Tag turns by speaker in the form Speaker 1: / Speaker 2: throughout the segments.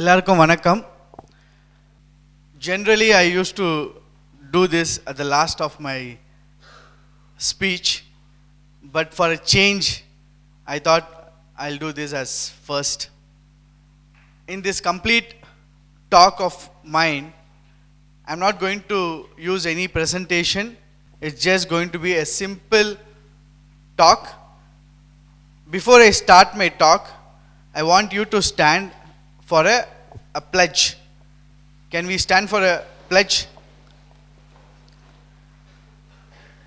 Speaker 1: எல்லாருக்கும் வணக்கம் generally i used to do this at the last of my speech but for a change i thought i'll do this as first in this complete talk of mine i'm not going to use any presentation it's just going to be a simple talk before i start my talk i want you to stand for a, a pledge can we stand for a pledge?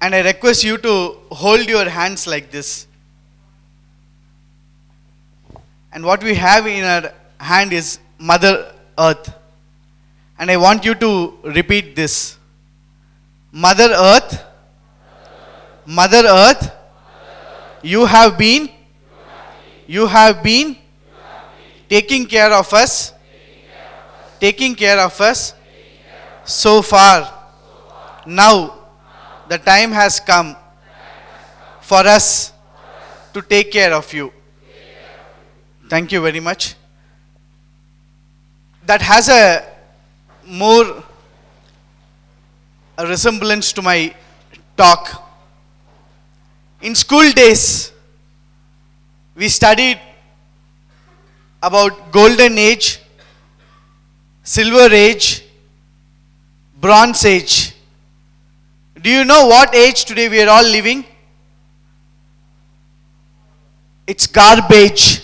Speaker 1: And I request you to hold your hands like this. And what we have in our hand is Mother Earth. And I want you to repeat this Mother Earth, Mother Earth, you have been, you have been taking care of us taking care of us so far. Now, the time has come for us to take care of you. Thank you very much. That has a more a resemblance to my talk. In school days, we studied about golden age silver age, bronze age. Do you know what age today we are all living? It's garbage.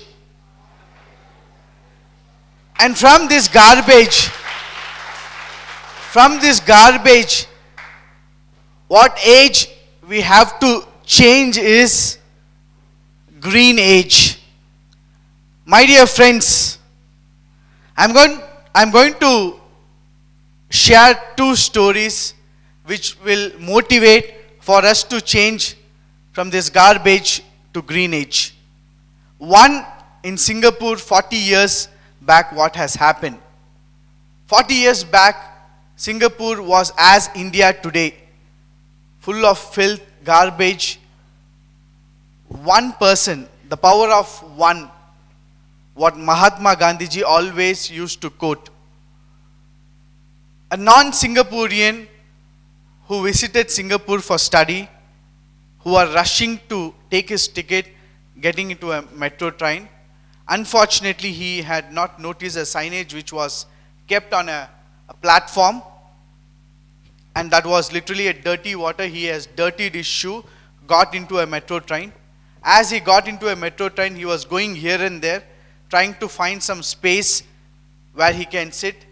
Speaker 1: And from this garbage, from this garbage, what age we have to change is green age. My dear friends, I'm going I'm going to share two stories which will motivate for us to change from this garbage to green age. One in Singapore 40 years back what has happened. 40 years back Singapore was as India today full of filth, garbage. One person, the power of one what Mahatma Gandhiji always used to quote. A non Singaporean who visited Singapore for study, who are rushing to take his ticket, getting into a metro train. Unfortunately, he had not noticed a signage which was kept on a, a platform, and that was literally a dirty water. He has dirtied his shoe, got into a metro train. As he got into a metro train, he was going here and there trying to find some space where he can sit.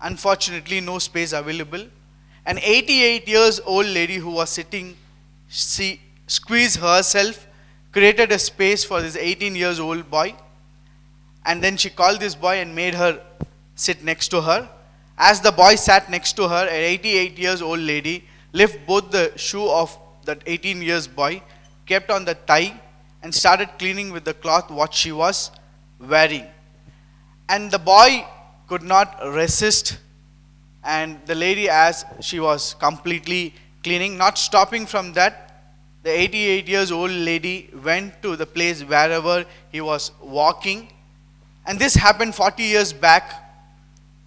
Speaker 1: Unfortunately, no space available. An 88 years old lady who was sitting, she squeezed herself, created a space for this 18 years old boy, and then she called this boy and made her sit next to her. As the boy sat next to her, an 88 years old lady lifted both the shoe of that 18 years boy, kept on the tie and started cleaning with the cloth what she was wearing. And the boy could not resist, and the lady, as she was completely cleaning, not stopping from that, the 88 years old lady went to the place wherever he was walking. And this happened 40 years back,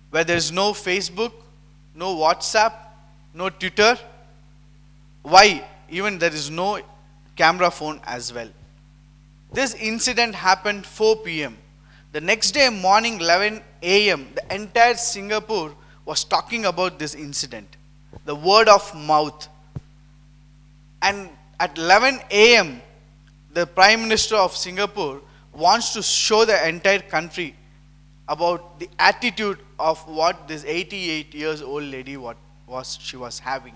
Speaker 1: where there is no Facebook, no WhatsApp, no Twitter. Why? Even there is no camera phone as well. This incident happened 4 p.m. The next day morning 11 a.m. the entire Singapore was talking about this incident. The word of mouth. And at 11 a.m. the Prime Minister of Singapore wants to show the entire country about the attitude of what this 88 years old lady what was she was having.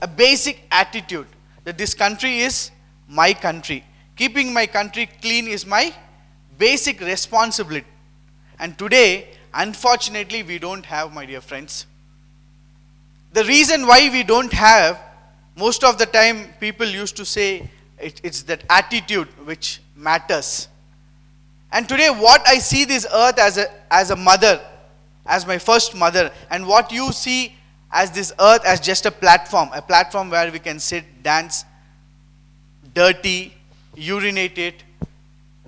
Speaker 1: A basic attitude that this country is my country. Keeping my country clean is my basic responsibility. And today, unfortunately, we don't have, my dear friends. The reason why we don't have, most of the time, people used to say it, it's that attitude which matters. And today, what I see this earth as a, as a mother, as my first mother, and what you see as this earth as just a platform, a platform where we can sit, dance, dirty, urinate it,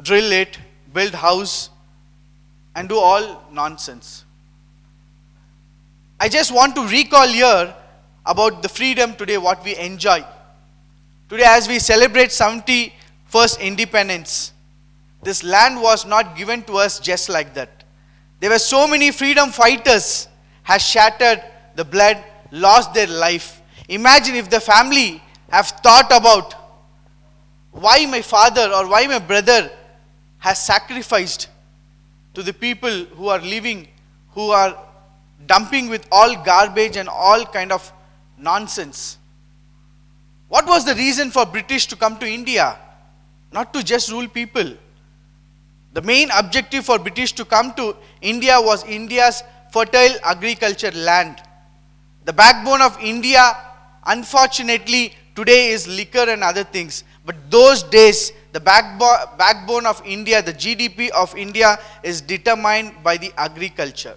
Speaker 1: drill it, build house, and do all nonsense. I just want to recall here about the freedom today, what we enjoy. Today, as we celebrate 71st independence, this land was not given to us just like that. There were so many freedom fighters has shattered the blood, lost their life. Imagine if the family have thought about why my father or why my brother has sacrificed to the people who are living, who are dumping with all garbage and all kind of nonsense. What was the reason for British to come to India? Not to just rule people. The main objective for British to come to India was India's fertile agriculture land. The backbone of India, unfortunately, today is liquor and other things. But those days, the backbo- backbone of India, the GDP of India is determined by the agriculture.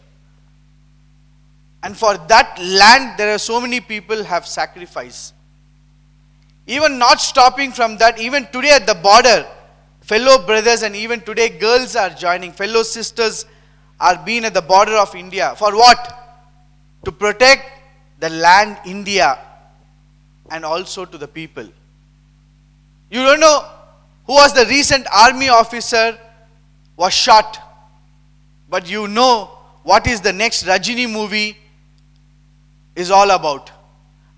Speaker 1: And for that land, there are so many people have sacrificed. Even not stopping from that, even today at the border, fellow brothers and even today girls are joining, fellow sisters are being at the border of India. For what? To protect the land India and also to the people. You don't know who was the recent army officer was shot. But you know what is the next Rajini movie is all about.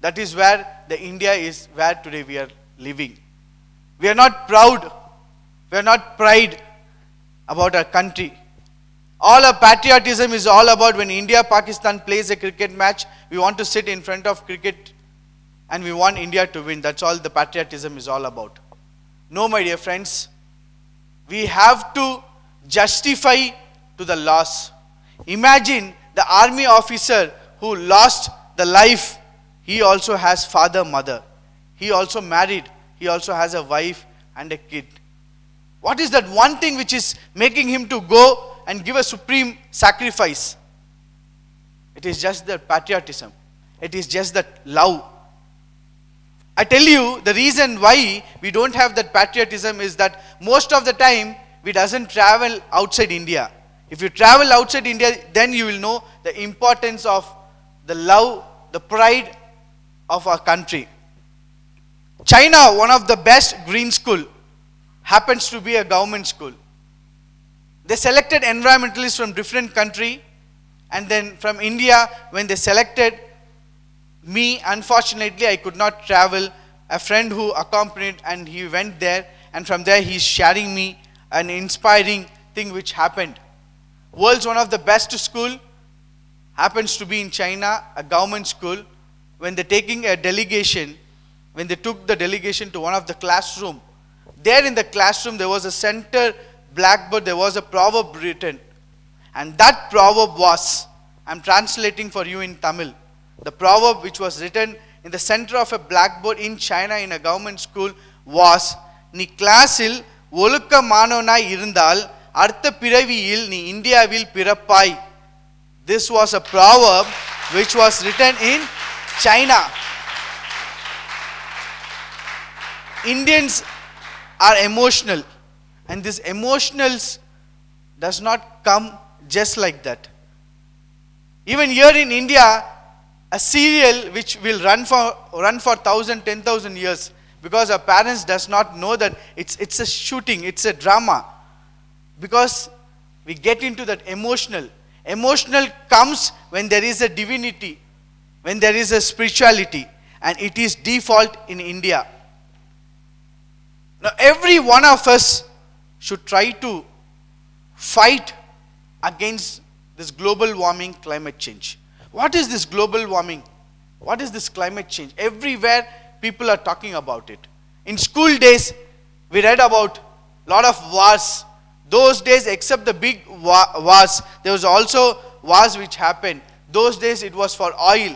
Speaker 1: That is where the India is where today we are living. We are not proud. We are not pride about our country. All our patriotism is all about when India Pakistan plays a cricket match, we want to sit in front of cricket and we want India to win. That's all the patriotism is all about. No, my dear friends, we have to justify to the loss. Imagine the army officer who lost the life, he also has father, mother. He also married. He also has a wife and a kid. What is that one thing which is making him to go and give a supreme sacrifice? It is just the patriotism. It is just that love. I tell you, the reason why we don't have that patriotism is that most of the time we doesn't travel outside India. If you travel outside India, then you will know the importance of the love, the pride of our country. China, one of the best green school, happens to be a government school. They selected environmentalists from different country and then from India when they selected me, unfortunately I could not travel. A friend who accompanied and he went there and from there he's sharing me an inspiring thing which happened. World's one of the best school happens to be in China, a government school. When they're taking a delegation, when they took the delegation to one of the classroom, there in the classroom there was a center blackboard, there was a proverb written. And that proverb was, I'm translating for you in Tamil. The proverb which was written in the center of a blackboard in China in a government school was, நீ கிளாஸில் ஒழுக்கமானவனாய் இருந்தால் அடுத்த பிறவியில் நீ இந்தியாவில் பிறப்பாய் this was a proverb which was written in China. Indians are emotional and this emotionals does not come just like that. Even here in India, a serial which will run for run for thousand, ten thousand years because our parents does not know that it's it's a shooting, it's a drama. Because we get into that emotional. Emotional comes when there is a divinity, when there is a spirituality, and it is default in India. Now, every one of us should try to fight against this global warming climate change. What is this global warming? What is this climate change? Everywhere people are talking about it. In school days, we read about a lot of wars. Those days, except the big wars, there was also wars which happened. Those days, it was for oil.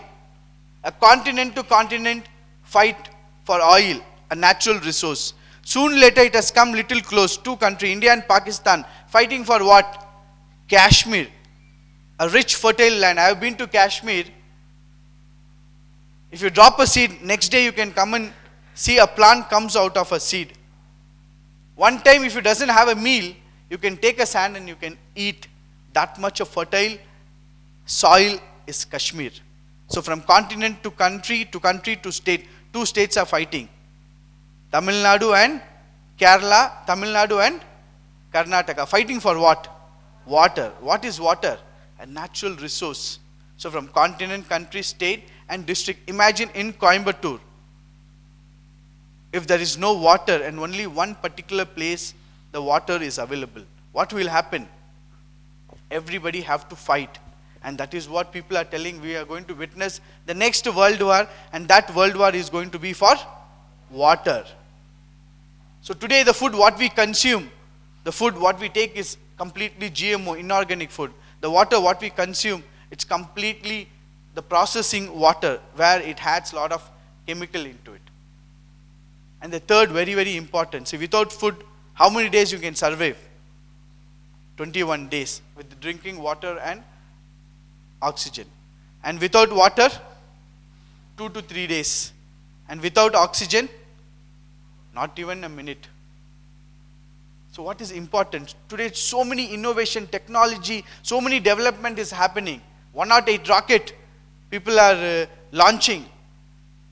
Speaker 1: A continent to continent fight for oil, a natural resource. Soon later, it has come little close. Two countries, India and Pakistan, fighting for what? Kashmir, a rich, fertile land. I have been to Kashmir. If you drop a seed, next day you can come and see a plant comes out of a seed. One time, if you doesn't have a meal, you can take a sand and you can eat. that much of fertile soil is Kashmir. So from continent to country to country to state, two states are fighting. Tamil Nadu and Kerala, Tamil Nadu and Karnataka. Fighting for what? Water. What is water? A natural resource. So from continent, country, state and district. Imagine in Coimbatore, if there is no water and only one particular place the water is available, what will happen? Everybody have to fight. And that is what people are telling. We are going to witness the next world war, and that world war is going to be for water. So today the food what we consume, the food what we take is completely GMO, inorganic food. The water what we consume, it's completely the processing water where it has a lot of chemical into it. And the third, very, very important. See, without food, how many days you can survive? 21 days with drinking water and oxygen. And without water, 2 to 3 days. And without oxygen, not even a minute. So what is important? Today, so many innovation, technology, so many development is happening. 108 rocket, people are uh, launching.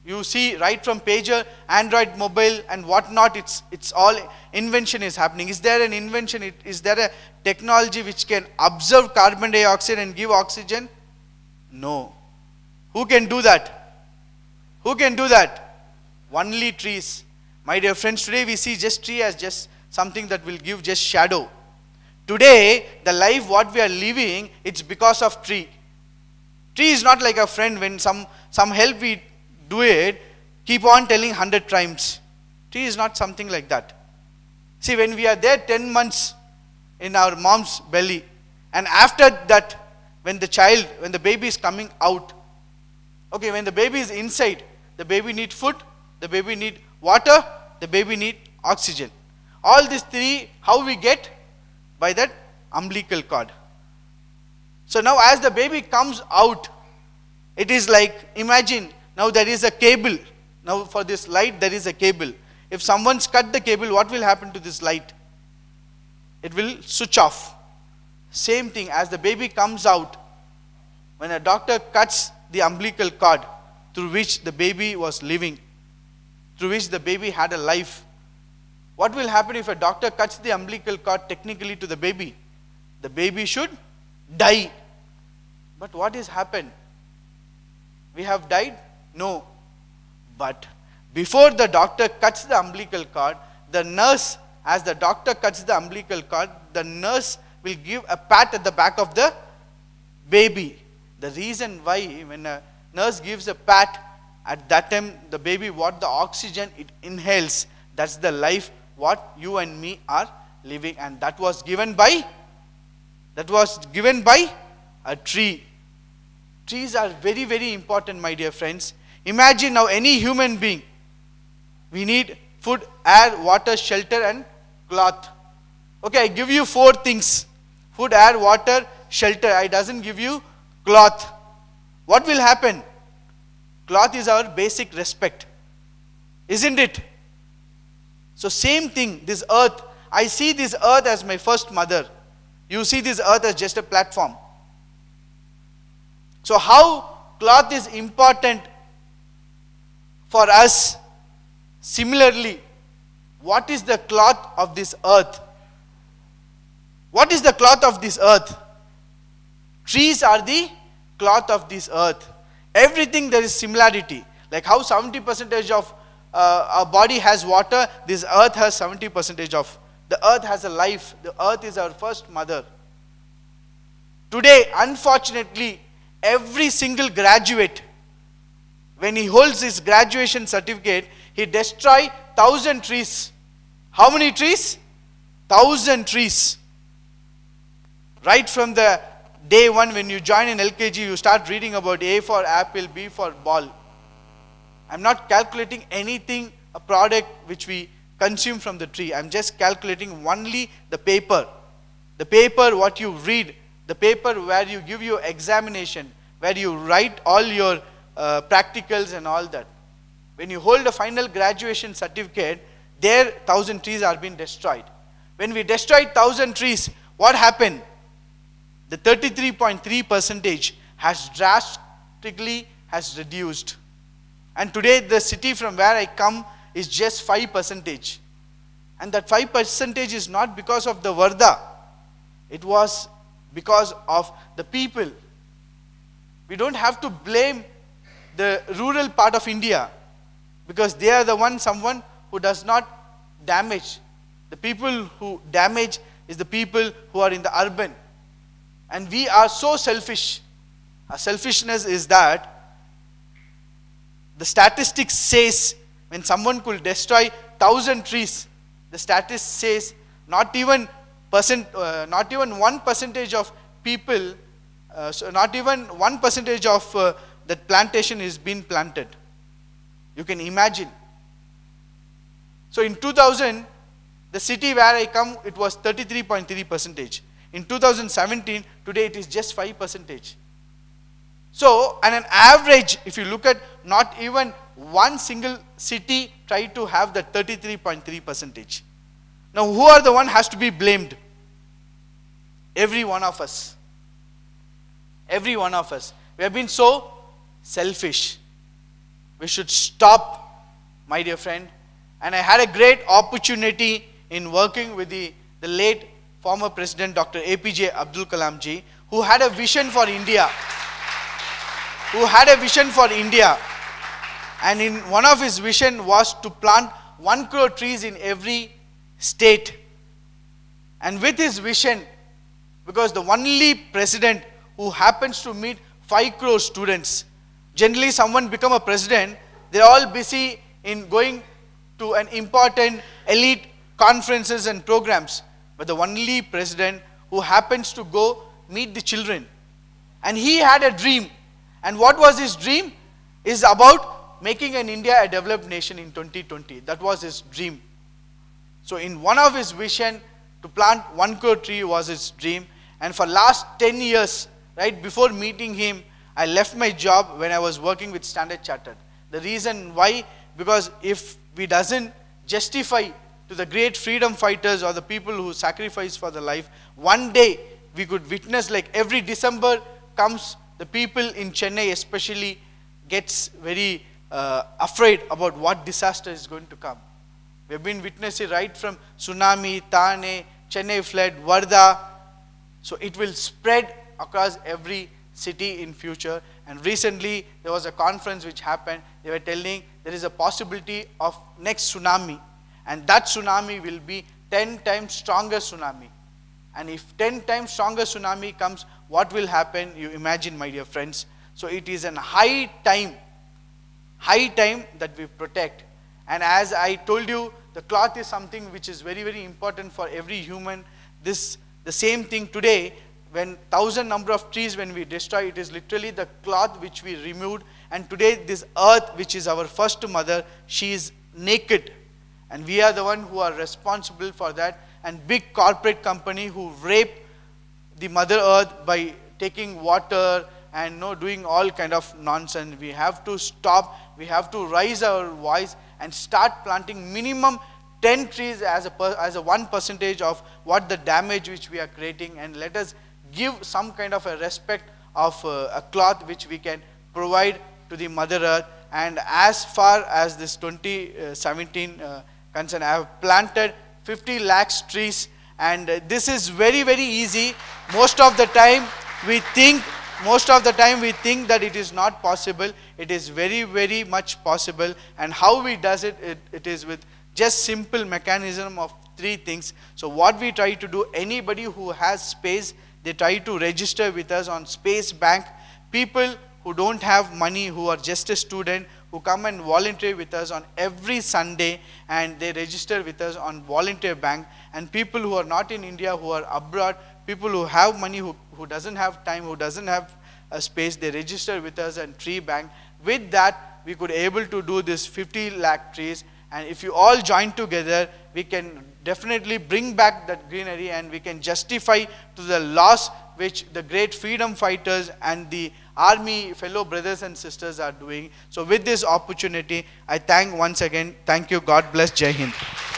Speaker 1: You see right from pager, Android mobile and whatnot, it's, it's all invention is happening. Is there an invention? Is there a technology which can absorb carbon dioxide and give oxygen? No. Who can do that? Who can do that? Only trees. My dear friends, today we see just tree as just something that will give just shadow. Today, the life what we are living, it's because of tree. Tree is not like a friend when some, some help we do it, keep on telling hundred times. Tree is not something like that. See, when we are there 10 months in our mom's belly, and after that, when the child, when the baby is coming out, okay, when the baby is inside, the baby need food, the baby need water, the baby need oxygen. All these three, how we get? By that umbilical cord. So now as the baby comes out, it is like, imagine, now there is a cable. Now for this light, there is a cable. If someone's cut the cable, what will happen to this light? It will switch off. Same thing, as the baby comes out, when a doctor cuts the umbilical cord through which the baby was living, through which the baby had a life, what will happen if a doctor cuts the umbilical cord technically to the baby? The baby should die. But what has happened? We have died? No. But before the doctor cuts the umbilical cord, the nurse, as the doctor cuts the umbilical cord, the nurse will give a pat at the back of the baby. The reason why when a nurse gives a pat, at that time the baby what the oxygen it inhales, that's the life what you and me are living and that was given by that was given by a tree. Trees are very very important my dear friends. Imagine now any human being we need food, air, water, shelter and cloth. Okay, I give you four things food, air, water, shelter. I doesn't give you cloth. What will happen? Cloth is our basic respect. Isn't it? So same thing, this earth. I see this earth as my first mother. You see this earth as just a platform. So how cloth is important for us. Similarly, what is the cloth of this earth? What is the cloth of this earth? Trees are the cloth of this earth. Everything there is similarity. Like how 70 percentage of uh, our body has water, this earth has 70 percentage of. The earth has a life. The earth is our first mother. Today, unfortunately, every single graduate, when he holds his graduation certificate, he destroy thousand trees. How many trees? Thousand trees. Right from the day one when you join in LKG, you start reading about A for apple, B for ball. I'm not calculating anything, a product which we consume from the tree. I'm just calculating only the paper. The paper, what you read, the paper where you give your examination, where you write all your uh, practicals and all that. When you hold a final graduation certificate, there thousand trees are being destroyed. When we destroyed thousand trees, what happened? the 33.3 percentage has drastically has reduced. And today the city from where I come is just 5 percentage. And that 5 percentage is not because of the Varda. It was because of the people. We don't have to blame the rural part of India because they are the one, someone who does not damage. The people who damage is the people who are in the urban. And we are so selfish. Our selfishness is that the statistics says when someone could destroy thousand trees, the statistics says not even percent, uh, not even one percentage of people, uh, so not even one percentage of uh, that plantation is being planted. You can imagine. So in 2000, the city where I come, it was 33.3 percentage. In 2017, today it is just 5 percentage. So, on an average, if you look at not even one single city try to have that 33.3 percentage. Now, who are the one has to be blamed? Every one of us. Every one of us. We have been so selfish. We should stop, my dear friend. And I had a great opportunity in working with the, the late former President Dr. APJ Abdul Kalam ji, who had a vision for India. Who had a vision for India. And in one of his vision was to plant one crore trees in every state. And with his vision, because the only president who happens to meet 5 crore students, generally someone become a president, they're all busy in going to an important elite conferences and programs, but the only president who happens to go meet the children. And he had a dream. And what was his dream? Is about making an India a developed nation in 2020. That was his dream. So in one of his vision to plant one crore tree was his dream. And for last 10 years, right before meeting him, I left my job when I was working with Standard Chartered. The reason why, because if we doesn't justify to the great freedom fighters or the people who sacrifice for the life. One day we could witness like every December comes, the people in Chennai especially gets very uh, afraid about what disaster is going to come. We have been witnessing right from tsunami, Thane, Chennai flood, Varda. So it will spread across every city in future. And recently there was a conference which happened. They were telling there is a possibility of next tsunami and that tsunami will be 10 times stronger tsunami. And if 10 times stronger tsunami comes, what will happen? You imagine, my dear friends. So it is an high time, high time that we protect. And as I told you, the cloth is something which is very, very important for every human. This, the same thing today, when thousand number of trees when we destroy, it is literally the cloth which we removed. And today this earth, which is our first mother, she is naked and we are the one who are responsible for that. And big corporate company who rape the mother earth by taking water and no doing all kind of nonsense. We have to stop. We have to raise our voice and start planting minimum 10 trees as a, as a one percentage of what the damage which we are creating and let us give some kind of a respect of uh, a cloth which we can provide to the mother earth and as far as this 2017 uh, concern. I have planted 50 lakhs trees and this is very, very easy. Most of the time we think, most of the time we think that it is not possible. It is very, very much possible. And how we does it, it, it is with just simple mechanism of three things. So what we try to do, anybody who has space, they try to register with us on Space Bank. People who don't have money, who are just a student, who come and volunteer with us on every Sunday and they register with us on volunteer bank. And people who are not in India who are abroad people who have money who, who doesn't have time who doesn't have a space they register with us and tree bank. With that we could able to do this 50 lakh trees. And if you all join together we can definitely bring back that greenery and we can justify to the loss which the great freedom fighters and the army fellow brothers and sisters are doing. So with this opportunity, I thank once again, thank you, God bless, Jai Hind.